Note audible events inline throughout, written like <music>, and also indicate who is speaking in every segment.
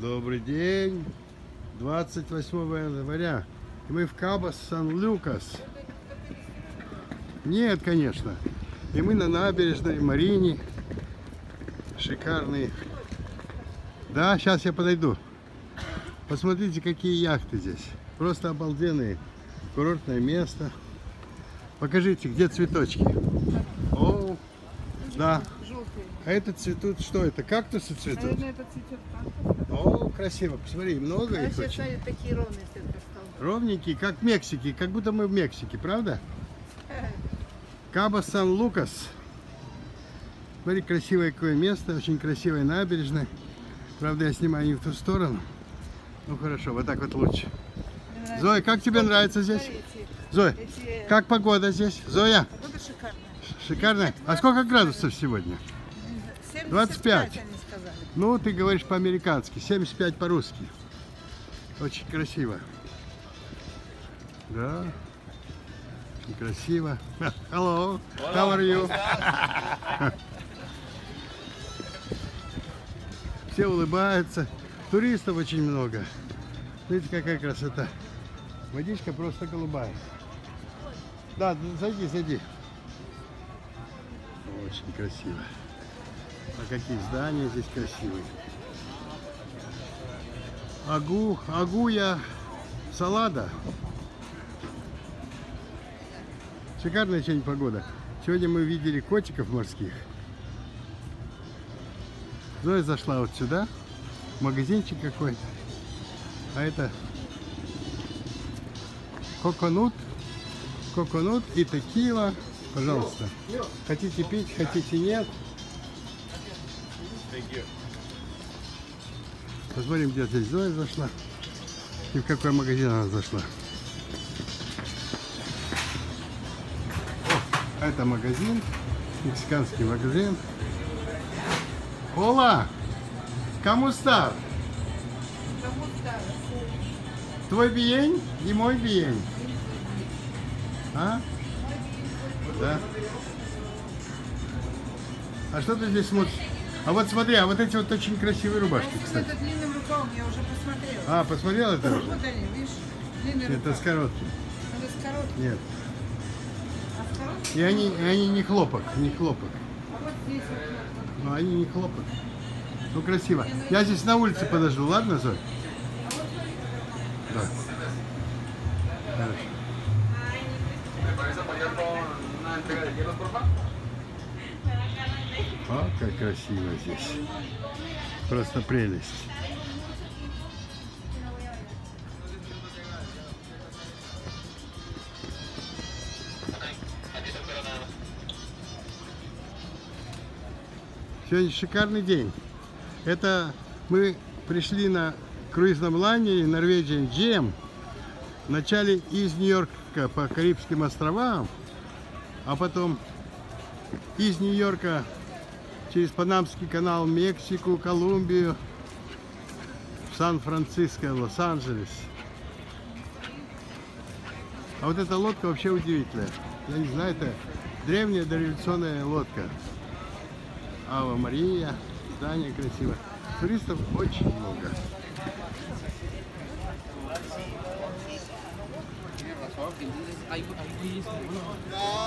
Speaker 1: Добрый день. 28 января. Мы в Кабо Сан-Люкас. Нет, конечно. И мы на набережной Марине. Шикарный. Да, сейчас я подойду. Посмотрите, какие яхты здесь. Просто обалденные. Курортное место. Покажите, где цветочки. О, да. А это цветут, что это? Кактусы цветут?
Speaker 2: Наверное, это цветет кактус.
Speaker 1: Красиво. Посмотри, много
Speaker 2: А
Speaker 1: их очень.
Speaker 2: такие ровные.
Speaker 1: Ровненькие, как в Мексике, как будто мы в Мексике, правда? <laughs> Кабо Сан-Лукас. Смотри, красивое какое место, очень красивая набережная. Правда, я снимаю не в ту сторону. Ну хорошо, вот так вот лучше. Зоя, как тебе нравится здесь? Зоя, как погода здесь? Зоя,
Speaker 2: Погода шикарная.
Speaker 1: шикарная. А сколько градусов сегодня?
Speaker 2: 75
Speaker 1: 25. Ну, ты говоришь по-американски, 75 по-русски. Очень красиво. Да. Красиво. <laughs> Hello, how are you? <laughs> Все улыбаются. Туристов очень много. Видите, какая красота. Водичка просто голубая. Да, зайди, зайди. Очень красиво. А какие здания здесь красивые. Агу, агуя салада. Шикарная сегодня погода. Сегодня мы видели котиков морских. Зоя зашла вот сюда. Магазинчик какой-то. А это коконут. Коконут и текила. Пожалуйста. Хотите пить, хотите нет. Посмотрим, где здесь Зоя зашла. И в какой магазин она зашла. О, это магазин. Мексиканский магазин. Ола! Кому стар?
Speaker 2: Кому старый?
Speaker 1: Твой биень и мой биень. А? Да. А что ты здесь смотришь? А вот смотри, а вот эти вот очень красивые рубашки,
Speaker 2: Если
Speaker 1: кстати.
Speaker 2: это длинным рукавом, я уже посмотрела.
Speaker 1: А, посмотрел это?
Speaker 2: Вот они, видишь? Длинный
Speaker 1: Это
Speaker 2: рукав.
Speaker 1: с коротким.
Speaker 2: Это с коротким.
Speaker 1: Нет.
Speaker 2: А с коротким?
Speaker 1: И они, и они не хлопок, не хлопок.
Speaker 2: А вот здесь вот. вот.
Speaker 1: Но они не хлопок. Ну, красиво. Я здесь на улице подожду, ладно, Зой? Да. Хорошо. А, как красиво здесь. Просто прелесть. Сегодня шикарный день. Это мы пришли на круизном лайнере Norwegian GM. Вначале из Нью-Йорка по Карибским островам, а потом из Нью-Йорка через Панамский канал Мексику, Колумбию, Сан-Франциско, Лос-Анджелес. А вот эта лодка вообще удивительная. Я не знаю, это древняя дореволюционная лодка. Ава Мария, здание красиво. Туристов очень много.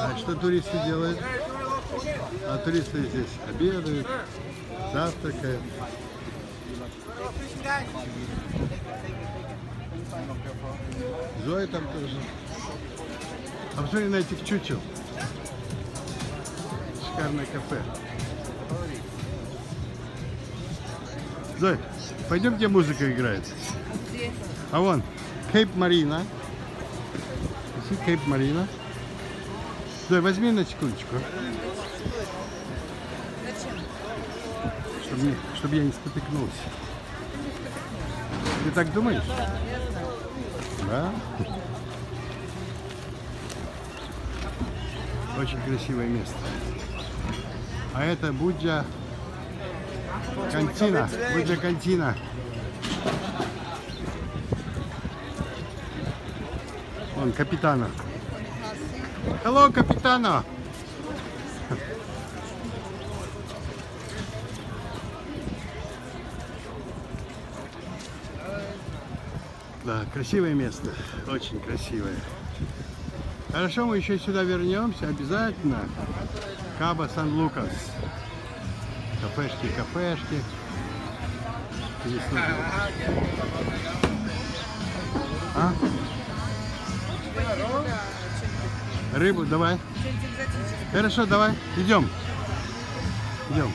Speaker 1: А что туристы делают? А туристы здесь обедают, завтракают. Зоя там тоже. А посмотри на этих чучел. Шикарное кафе. Зой, пойдем, где музыка играет. А вон, Кейп Марина. Кейп Марина. Зой, возьми на секундочку, чтобы, не- чтобы я не спотыкнулся. Ты так думаешь? Да. Очень красивое место. А это Буджа Кантина. Буджа Кантина. Вон капитана. Hello, капитана. Да, красивое место. Очень красивое. Хорошо, мы еще сюда вернемся. Обязательно. Каба Сан-Лукас. Кафешки, кафешки. Здесь нужно- А? Рыбу давай. Хорошо, давай. Идем. Идем.